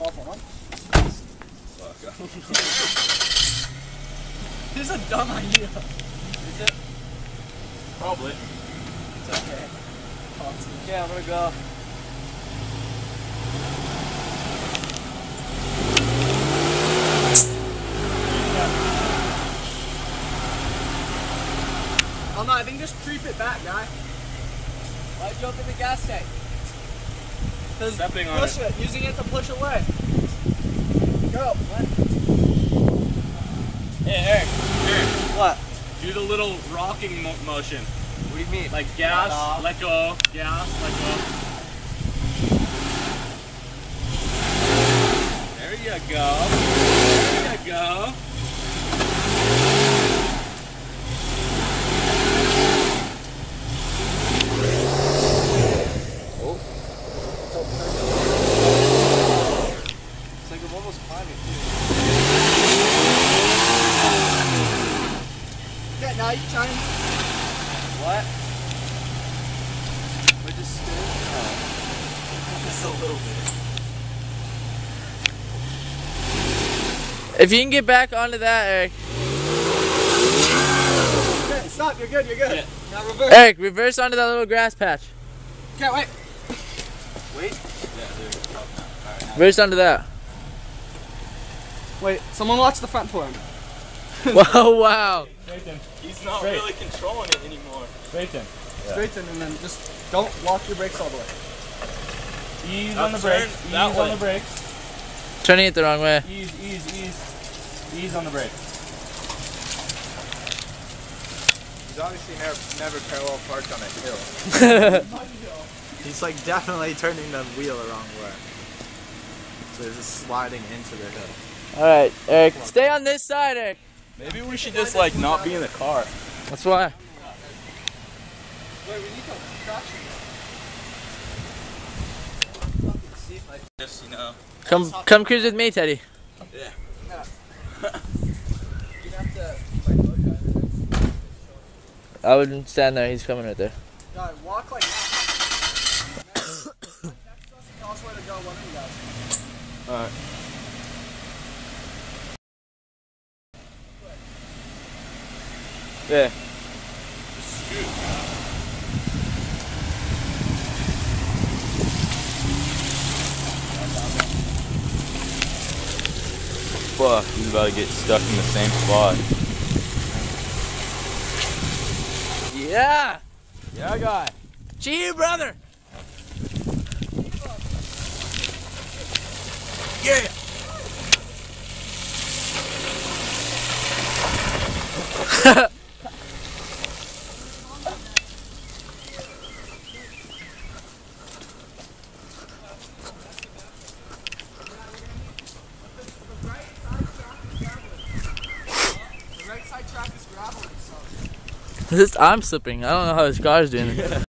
This is a dumb idea. Is it? Probably. It's okay. Okay, I'm gonna go. Oh no, I think just creep it back, guy. Why'd you open the gas tank? Cause Stepping on push it. using it to push away. Go. Hey, Eric. Eric. What? Do the little rocking mo- motion. What do you mean? Like gas, off. let go, gas, let go. There you go. There you go. It's like I'm almost climbing too. Yeah, now you try and What? We're just spin? Oh. Just a little bit. If you can get back onto that, Eric. Okay, stop, you're good, you're good. Yeah. Now reverse. Eric, reverse onto that little grass patch. Can't wait. Wait. Yeah, there you go. Alright, now. Reverse onto that. Wait, someone watch the front for him. Whoa, wow. Straighten. He's not Straight. really controlling it anymore. Straighten. Straighten and then just don't lock your brakes all the way. Ease Now on the brakes. Ease that on way. the brakes. Turning it the wrong way. Ease, ease, ease. Ease on the brakes. He's obviously never, never parallel parked on a hill. He's like definitely turning the wheel the wrong way. So he's just sliding into the hill. Alright, Eric. Stay on this side, Eric. Maybe we should just like not be in the car. That's why. Wait, we need to traction. Just, you know. Come come cruise with me, Teddy. You have to like look at it. I wouldn't stand there. He's coming right there. God, walk like that. Text us and Tell us where to go, one of you guys. Alright. Yeah. Fuck, he's about to get stuck in the same spot. Yeah. Yeah, guy. Gee, brother. The right side track is gravel, so. This I'm slipping. I don't know how this car's doing. it.